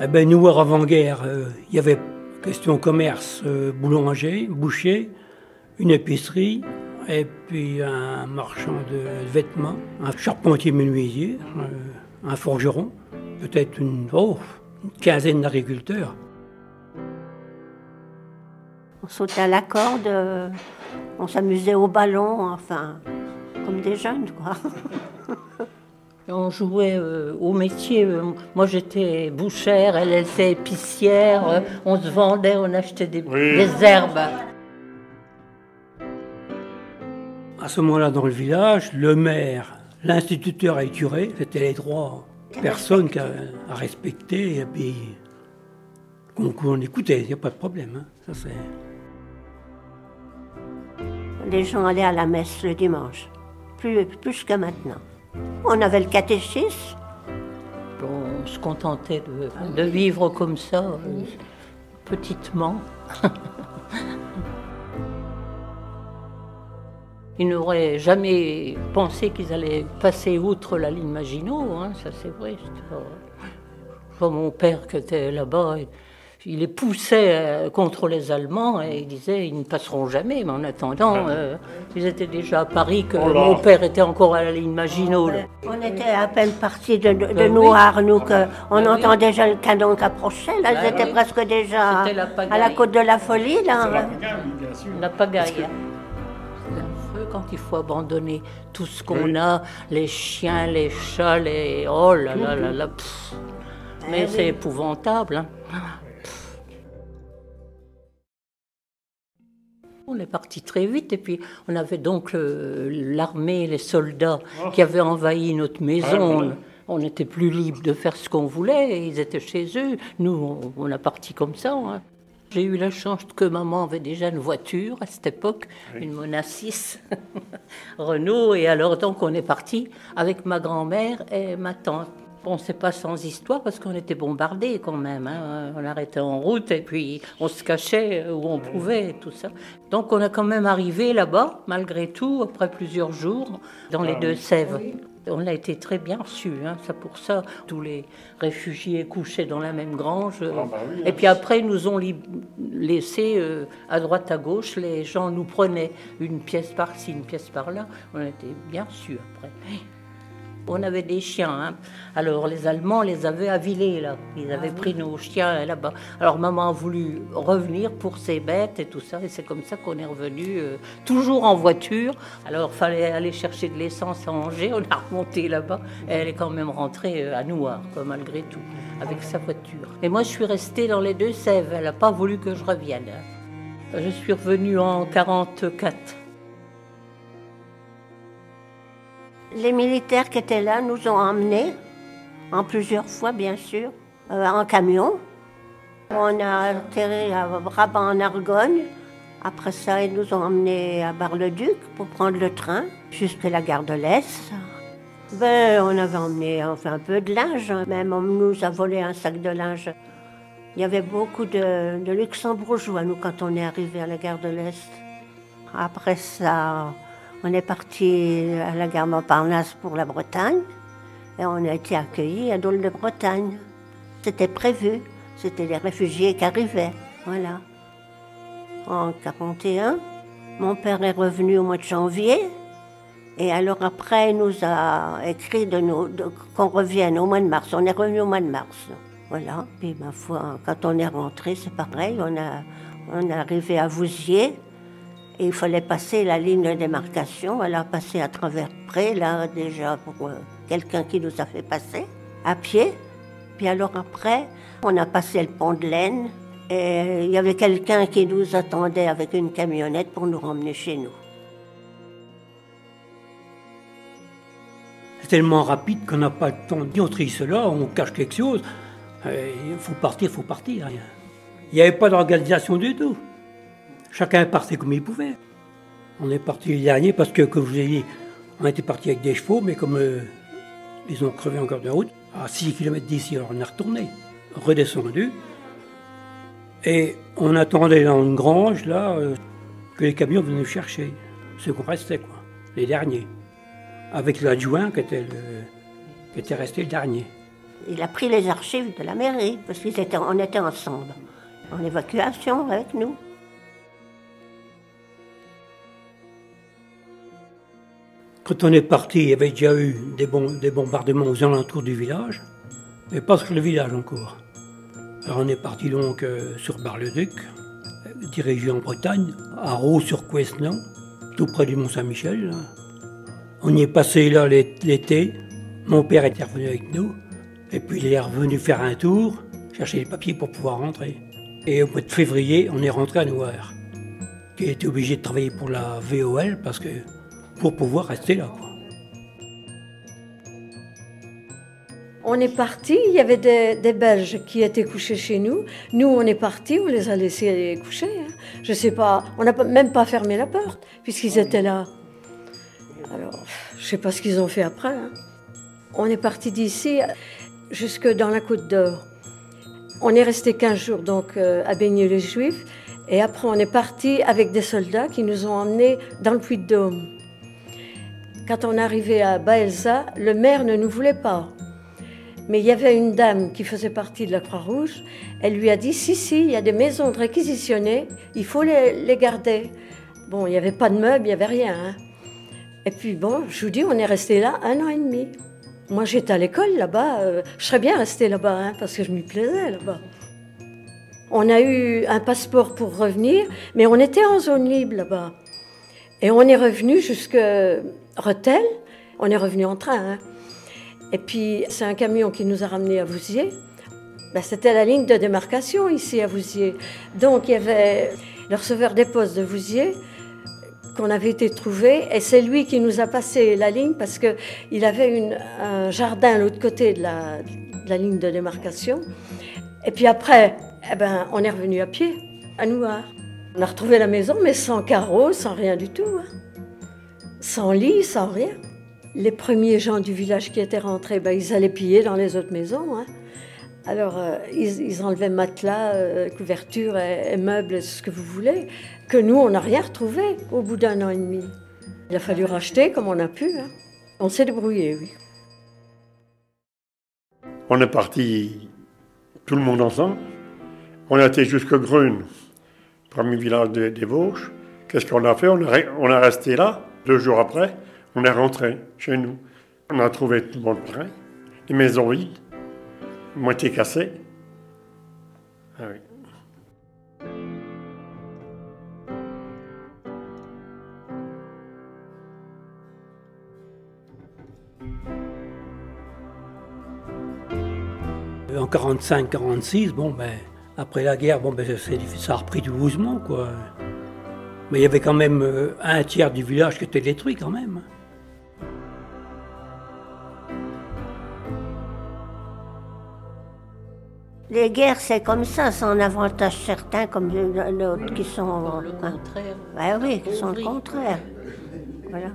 Eh ben, nous, avant-guerre, euh, il y avait question commerce, euh, boulanger, boucher, une épicerie, et puis un marchand de vêtements, un charpentier menuisier, euh, un forgeron, peut-être une, oh, une quinzaine d'agriculteurs. On sautait à la corde, on s'amusait au ballon, enfin, comme des jeunes, quoi. On jouait euh, au métier. euh, moi, j'étais bouchère, elle était épicière. euh, on se vendait, on achetait des, des herbes. À ce moment-là, dans le village, le maire, l'instituteur et le curé, c'était les trois personnes qu'à- à respecter et puis qu'on qu'on écoutait, il n'y a pas de problème. hein. Ça, c'est... Les gens allaient à la messe le dimanche, plus, plus que maintenant. On avait le catéchisme, On se contentait de, vivre comme ça, euh, petitement. Ils n'auraient jamais pensé qu'ils allaient passer outre la ligne Maginot, hein, ça c'est vrai. Je vois mon père qui était là-bas, il- les poussait euh, contre les Allemands et il disait ils ne passeront jamais, mais en attendant, euh, ils étaient déjà à Paris, que mon père était encore à la ligne Maginot. là. on était à peine partis de, de, de Ben oui. Noir, nous, que on Ben oui. entendait déjà le canon qui approchait. Là, Ben ils étaient oui. presque déjà la à la côte de la folie, là. La pagaille. C'est un feu quand il faut abandonner tout ce qu'on a, les chiens, les chats, les... Oh là là là là. pff. Mais c'est épouvantable. hein. On est parti très vite et puis on avait donc euh, l'armée, les soldats qui avaient envahi notre maison. On n'était plus libre de faire ce qu'on voulait, ils étaient chez eux. Nous, on, on a parti comme ça. hein. J'ai eu la chance que maman avait déjà une voiture à cette époque, une Mona 6 Renault, et alors donc on est parti avec ma grand-mère et ma tante. Bon, c'est pas sans histoire parce qu'on était bombardés quand même. hein. On arrêtait en route et puis on se cachait où on pouvait et tout ça. Donc on a quand même arrivé là-bas, malgré tout, après plusieurs jours, dans les Deux-Sèvres. On a été très bien reçus, hein. c'est pour ça tous les réfugiés couchaient dans la même grange. euh. et puis après, ils nous ont laissés euh, à droite, à gauche, les gens nous prenaient une pièce par-ci, une pièce par-là. On était bien reçus après. On avait des chiens. hein. Alors les Allemands les avaient avilés là. Ils avaient pris nos chiens là-bas. Alors maman a voulu revenir pour ses bêtes et tout ça. Et c'est comme ça qu'on est revenu euh, toujours en voiture. Alors fallait aller chercher de l'essence à Angers. On a remonté là-bas. Elle est quand même rentrée euh, à Nouard, quoi, malgré tout, avec sa voiture. Et moi je suis restée dans les deux Sèvres. Elle n'a pas voulu que je revienne. hein. Je suis revenue en 44. Les militaires qui étaient là nous ont emmenés, en plusieurs fois bien sûr, euh, en camion. On a atterri à Brabant en Argonne. Après ça, ils nous ont emmenés à Bar-le-Duc pour prendre le train jusqu'à la gare de l'Est. Ben, on avait emmené enfin, un peu de linge, hein. même on nous a volé un sac de linge. Il y avait beaucoup de, de luxembourgeois, nous, quand on est arrivé à la gare de l'Est. Après ça, on est parti à la gare Montparnasse pour la Bretagne et on a été accueillis à Dole de Bretagne. C'était prévu, c'était les réfugiés qui arrivaient. Voilà. En 41, mon père est revenu au mois de janvier et alors après, il nous a écrit qu'on revienne au mois de mars. On est revenu au mois de mars. Voilà. Puis ma foi, quand on est rentré, c'est pareil. On a, on est arrivé à Vouziers. Et il fallait passer la ligne de démarcation. Elle a passé à travers près, là, déjà, pour euh, quelqu'un qui nous a fait passer, à pied. Puis alors après, on a passé le pont de l'Aisne. Et il y avait quelqu'un qui nous attendait avec une camionnette pour nous ramener chez nous. C'est tellement rapide qu'on n'a pas le temps de dire on trie cela, on cache quelque chose. Il faut partir, il faut partir. Il n'y avait pas d'organisation du tout. Chacun partait comme il pouvait. On est parti les derniers parce que, comme je vous ai dit, on était parti avec des chevaux, mais comme euh, ils ont crevé encore de route, à 6 km d'ici, alors on est retourné, redescendu. Et on attendait dans une grange, là, euh, que les camions venaient nous chercher. Ceux qu'on restait, quoi, les derniers avec l'adjoint qui était, resté le dernier. Il a pris les archives de la mairie, parce qu'on était, on était ensemble, en évacuation avec nous. Quand on est parti, il y avait déjà eu des, bombardements aux alentours du village, mais pas sur le village encore. Alors on est parti donc euh, sur Bar-le-Duc, dirigé en Bretagne, à Roux-sur-Quesnon, tout près du Mont-Saint-Michel. On y est passé là l'été. Mon père était revenu avec nous. Et puis il est revenu faire un tour, chercher les papiers pour pouvoir rentrer. Et au mois de février, on est rentré à Noir. J'ai été obligé de travailler pour la VOL parce que pour pouvoir rester là. On est parti, il y avait des, Belges qui étaient couchés chez nous. Nous, on est parti, on les a laissés coucher. Hein. Je sais pas, on n'a même pas fermé la porte puisqu'ils étaient là. Alors, je sais pas ce qu'ils ont fait après. Hein. On est parti d'ici jusque dans la Côte d'Or. On est resté 15 jours donc euh, à baigner les Juifs et après on est parti avec des soldats qui nous ont emmenés dans le Puy-de-Dôme. Quand on arrivé à Baelza, le maire ne nous voulait pas. Mais il y avait une dame qui faisait partie de la Croix-Rouge. Elle lui a dit Si, si, il y a des maisons réquisitionnées, il faut les, garder. Bon, il n'y avait pas de meubles, il n'y avait rien. Hein. Et puis, bon, je vous dis, on est resté là un an et demi. Moi, j'étais à l'école là-bas. Euh, je serais bien restée là-bas, hein, parce que je m'y plaisais là-bas. On a eu un passeport pour revenir, mais on était en zone libre là-bas. Et on est revenu jusqu'à Rethel. On est revenu en train. Hein. Et puis, c'est un camion qui nous a ramenés à Vouziers. Ben, C'était la ligne de démarcation ici à Vouziers. Donc, il y avait le receveur des postes de Vouziers qu'on avait été trouvé. Et c'est lui qui nous a passé la ligne parce qu'il avait un jardin à l'autre côté de la, de la, ligne de démarcation. Et puis après, eh ben, on est revenu à pied, à Nouard. On a retrouvé la maison, mais sans carreaux, sans rien du tout. Hein. Sans lit, sans rien. Les premiers gens du village qui étaient rentrés, ben, ils allaient piller dans les autres maisons. Hein. Alors, euh, ils, enlevaient matelas, euh, couvertures et, meubles, ce que vous voulez, que nous, on n'a rien retrouvé au bout d'un an et demi. Il a fallu racheter comme on a pu. Hein. On s'est débrouillé, oui. On est parti tout le monde ensemble. On a été jusqu'à Grune, premier village des, Vosges. Qu'est-ce qu'on a fait? On a, resté là. Deux jours après, on est rentré chez nous. On a trouvé tout le monde prêt, les maisons vides moitié cassé. Ah. En 45-46, bon ben, après la guerre, bon ben, ça a repris doucement quoi. Mais il y avait quand même euh, un tiers du village qui était détruit quand même. Les guerres, c'est comme ça, c'est un avantage certain comme l'autre qui sont. le hein. contraire. Ben oui, qui sont le contraire. Voilà.